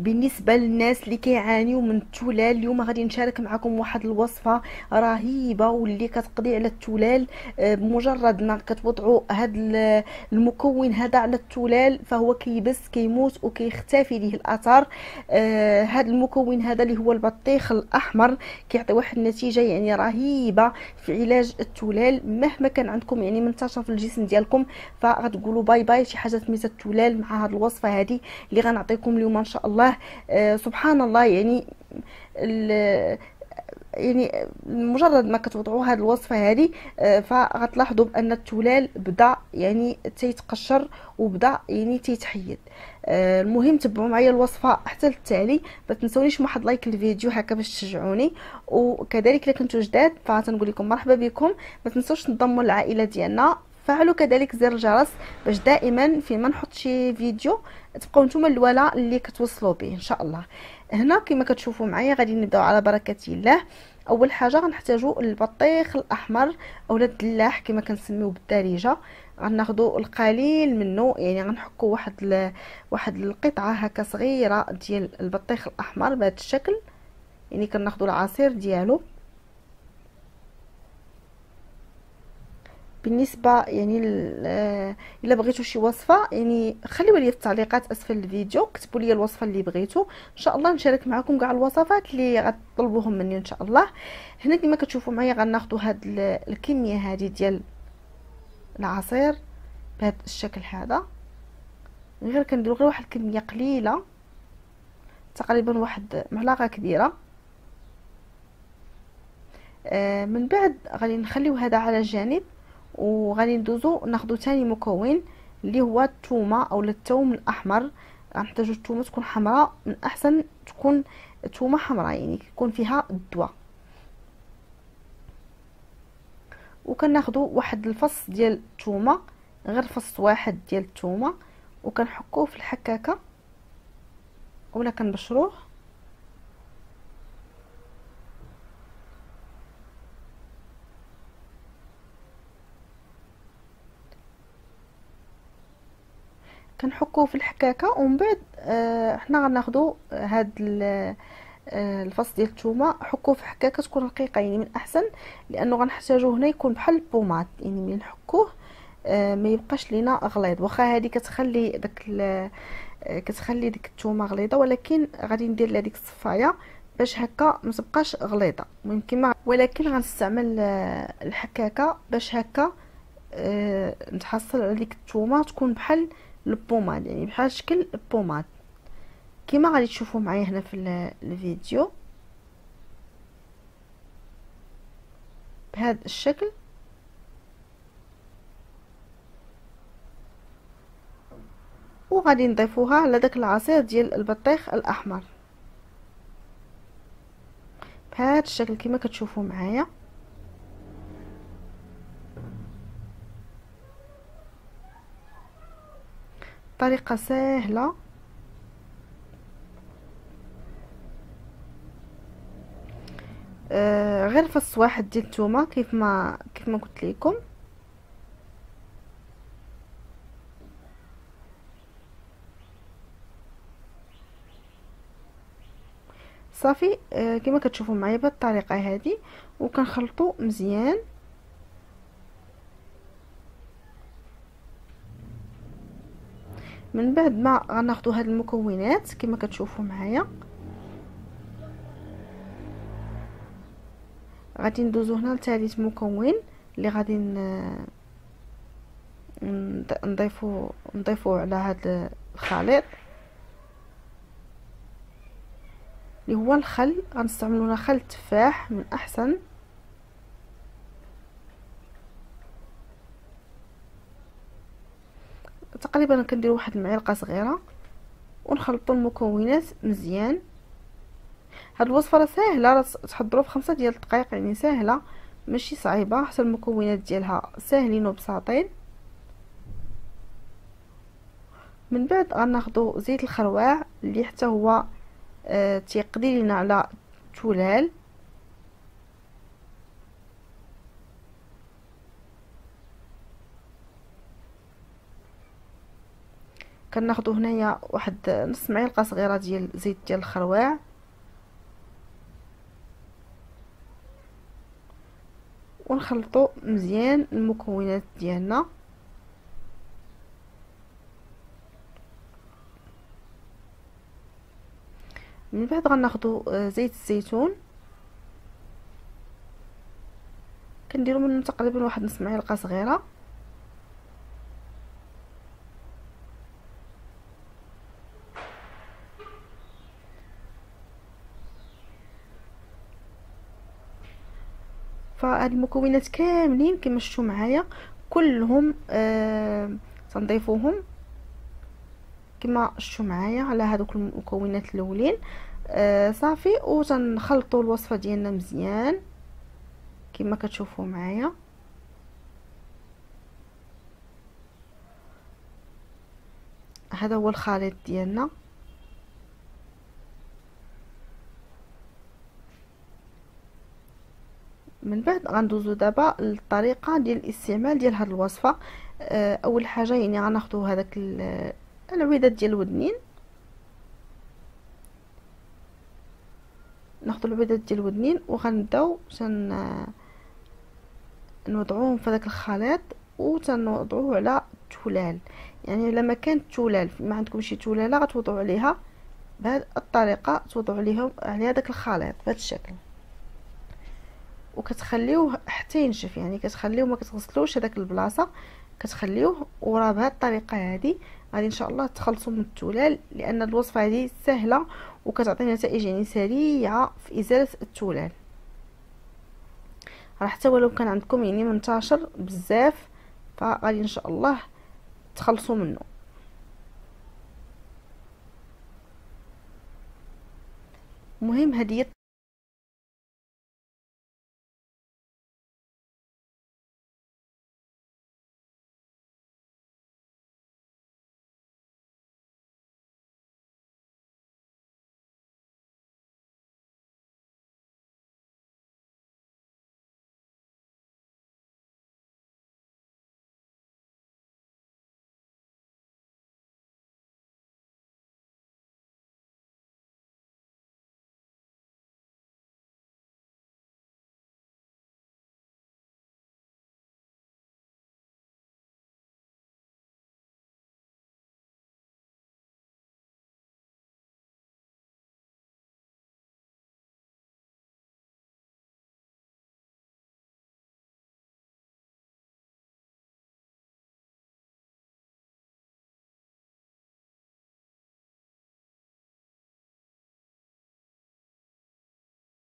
بالنسبة للناس اللي كيعانيو من التلال اليوم غادي نشارك معكم واحد الوصفة رهيبة واللي كتقضي على التلال. آه، بمجرد ما كتوضعوا هذا المكون هذا على التلال فهو كيبس كيموت وكيختفي ليه الاثار آه، هذا المكون هذا اللي هو البطيخ الأحمر كيعطي واحد النتيجة يعني رهيبة في علاج التلال. مهما كان عندكم يعني منتشر في الجسم ديالكم فغتقولوا bye bye شي حاجة سميتها التلال مع هذه الوصفة هذه اللي غنعطيكم اليوم إن شاء الله. آه سبحان الله يعني يعني مجرد ما كتوضعوا هذه الوصفة هذه آه، فغتلاحظوا بأن التلال بدا يعني تيتقشر وبدا يعني تيتحيد. آه، المهم تبعوا معايا الوصفة حتى للتالي ما تنسونيش واحد like الفيديو هكا باش تشجعوني. وكذلك إلا كنتو جداد فتنقول لكم مرحبا بكم. ما تنسوش تنضموا للعائلة ديالنا. فعلوا كذلك زر الجرس باش دائما فيما نحط شي فيديو. تبقاو نتوما الاولى اللي كتوصلوا به إن شاء الله. هنا كما كتشوفوا معايا غادي نبداو على بركة الله. أول حاجة غنحتاجوا البطيخ الأحمر اولا الدلاح كما كنسميوه بالدارجة. غناخذوا القليل منه يعني غنحكوا واحد ل... واحد القطعة هكا صغيرة ديال البطيخ الأحمر بهذا الشكل. يعني كناخذوا العصير ديالو. بالنسبة يعني آه، إلا بغيتوا شي وصفة يعني خليوا لي في التعليقات أسفل الفيديو كتبوا لي الوصفة اللي بغيتوا إن شاء الله نشارك معكم كاع الوصفات اللي غتطلبوهم مني إن شاء الله. هنا كما كتشوفوا معايا غناخذوا هاد الكمية هذه ديال العصير بهذا الشكل هذا. غير كنديروا غير واحد الكمية قليلة. تقريبا واحد معلقة كبيرة. آه من بعد غادي نخليو هذا على جانب. وغادي ندوزو ناخدو تاني مكون اللي هو الثومه أو الثوم الأحمر. غنحتاجو الثومه تكون حمراء من أحسن تكون ثومه حمراء يعني يكون فيها الدواء. وكناخدو واحد الفص ديال الثومه غير فص واحد ديال الثومه وكنحكوه في الحكاكة. ولا كنبشروه. كنحكوه في الحكاكة ومن بعد آه حنا غناخدو هاد آه، الفص ديال الثومه حكوه في حكاكة تكون رقيقة يعني من أحسن لأنه غنحتاجو هنا يكون بحال البومات يعني ملي نحكوه آه ما يبقاش لينا غليظ. واخا هذه كتخلي داك آه، كتخلي ديك الثومه غليظة ولكن غادي ندير لها ديك الصفاية باش هكا ما تبقاش غليظة. ممكن ما ولكن غنستعمل آه، الحكاكة باش هكا نتحصل على ديك الثومه تكون بحال البوماد يعني بحال شكل بوماد كما غادي تشوفوا معايا هنا في الفيديو. بهذا الشكل. وغادي نضيفوها على داك العصير ديال البطيخ الأحمر. بهذا الشكل كما كتشوفوا معايا. طريقة سهلة. آه غير فص واحد ديال الثومه كيف ما كيف ما قلت لكم. صافي آه كما كتشوفوا معايا بهذه الطريقة هذه. وكنخلطوا مزيان. من بعد ما غناخدو هاد المكونات كما كتشوفوا معايا. غادي ندوزو هنا لثالث مكون اللي غادي نضيفو نضيفو على هاد الخليط. اللي هو الخل غنستعملو خل التفاح من أحسن تقريبا كندير واحد المعلقة صغيرة ونخلطوا المكونات مزيان. هاد الوصفة راه ساهلة راه تحضروها في خمسة ديال الدقائق يعني ساهلة ماشي صعيبة حتى المكونات ديالها ساهلين وبساطين. من بعد غناخذوا زيت الخروع اللي حتى هو آه تيقضي لنا على تولال. كناخذوا هنايا واحد نص معلقة صغيرة ديال زيت ديال الخروع. ونخلطوا مزيان المكونات ديالنا. من بعد غناخذوا آه، زيت الزيتون. كنديروا منه تقريبا واحد نص معلقة صغيرة. فهاد المكونات كاملين كما شفتوا معايا كلهم آه تنضيفوهم كما شفتوا معايا على هذوك المكونات الأولين. آه صافي وتنخلطوا الوصفة ديالنا مزيان كما كتشوفوا معايا. هذا هو الخليط ديالنا. من بعد غندوزو دابا للطريقة ديال الاستعمال ديال هاد الوصفة. آه، أول حاجة يعني غناخذوا هذاك العويدات ديال الودنين ناخذ العويدات ديال الودنين وغنبداو تن نوضعوهم في هذاك الخليط وتنوضعوه على التولال يعني لما كانت التولال ما عندكم شي تولالة غتوضعوا عليها بهذه الطريقة توضعوا عليهم على هذاك الخليط بهذا الشكل. وكتخليوه حتى ينشف يعني كتخليوه ما كتغسلوش هذاك البلاصة كتخليوه وراه بهذه الطريقة هذه. غادي إن شاء الله تخلصوا من التولال لأن الوصفة هذه سهلة وكتعطي نتائج يعني سريعة في إزالة التولال راه حتى ولو كان عندكم يعني منتشر بزاف فغادي إن شاء الله تخلصوا منه. المهم هذه